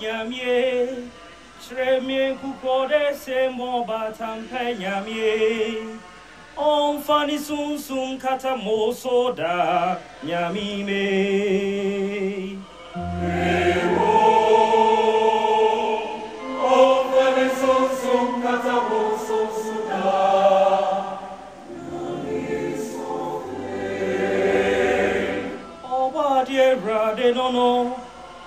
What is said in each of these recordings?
nyamye Shremye kukode se mo batampe nyamye On fani sun sun kata mo soda nyami me. Oba diera de nono Nyamia onima kume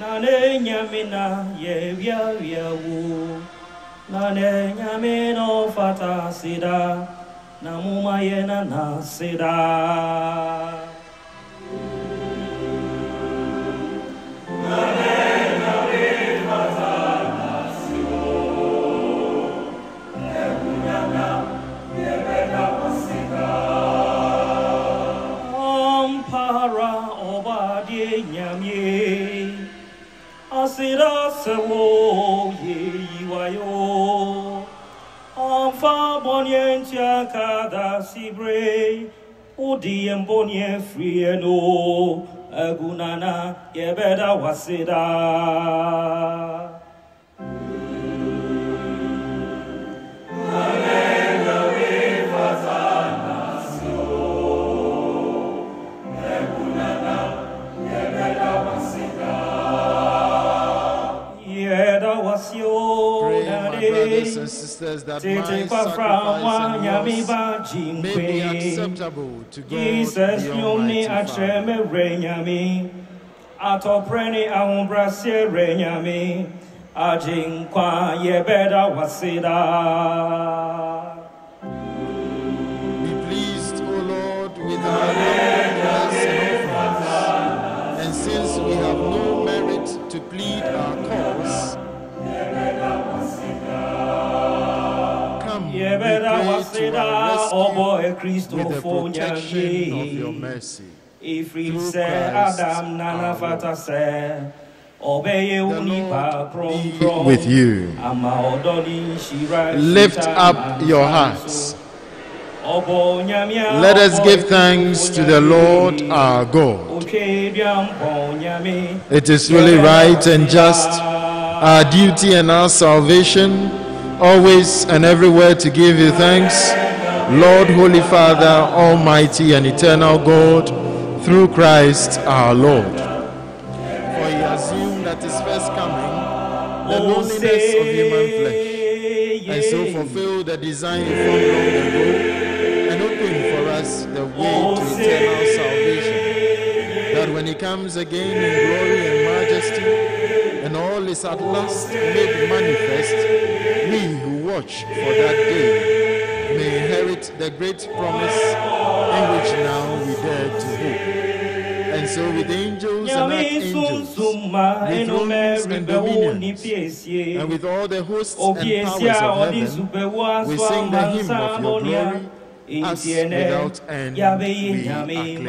nane Nane nyamina ye via via wo Nane nyamino fata sida. Namuma yena na sida. Obade nyamye Asira sewo ye yiwayo. Amfa bonye kada sibre Odi embonye frieno Agunana yebeda wasida brothers and sisters, that my Tete pa fra sacrifice and ba yours may be acceptable to God, Jesus the Almighty Father. Atopreni ahumbrasie renyami Ajinkwa yebeda wasida Be pleased, O Lord, with our prayers and offerings. And since we have no merit to plead our cause, nyami mercy. Ifri Through se Christ Adam nana our fata se Obeye unipa Lord krom be with you. Ama odoni shira Lift up your hearts. Let us give thanks to the. Lord our God. Oche biampo nyami. It is really right and just, our duty and our salvation, always and everywhere to give you thanks, Lord, Holy Father, Almighty and Eternal God, through Christ our Lord. For he assumed at his first coming the oh, loneliness of human flesh, and so fulfilled the design he formed long ago, and opened for us the way to oh, eternal salvation. That when he comes again in glory and majesty, and all is at last made manifest, we who watch for that day inherit the great promise in which now we dare to hope. And so with angels and archangels, with thrones and ribe wo ni dominions, and with all the hosts and powers of heaven, we sing the hymn of your glory, as Intiene without end we nyami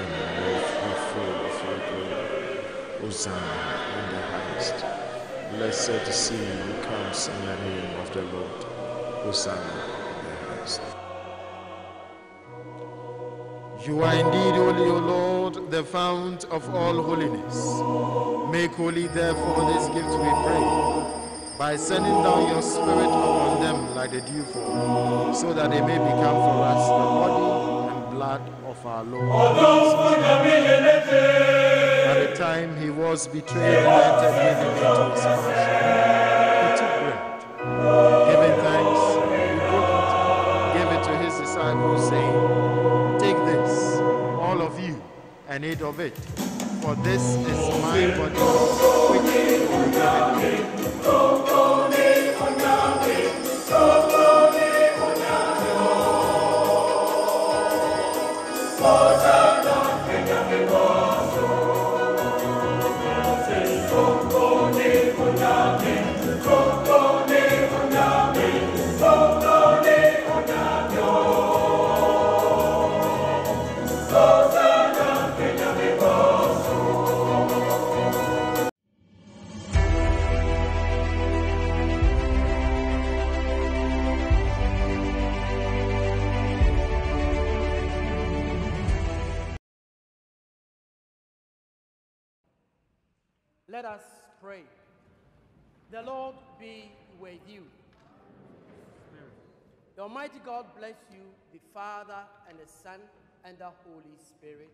acclaim. ma. Heaven and full of your glory. Hosanna in the highest. Blessed is he who comes in the name of the Lord. Hosanna in the highest. You are indeed holy, O Lord, the fount of all holiness. Make holy, therefore, this gift, we pray, by sending down your Spirit upon them like the dewfall, so that they may become for us the body and blood of our Lord. At the time he was betrayed and entered with him into his passion, he took bread, giving thanks, he broke it, gave it to his disciples, saying, Take this, all of you, and eat of it, for this is my body Let us pray. The Lord be with you. The Almighty God bless you, the Father and the Son and the Holy Spirit.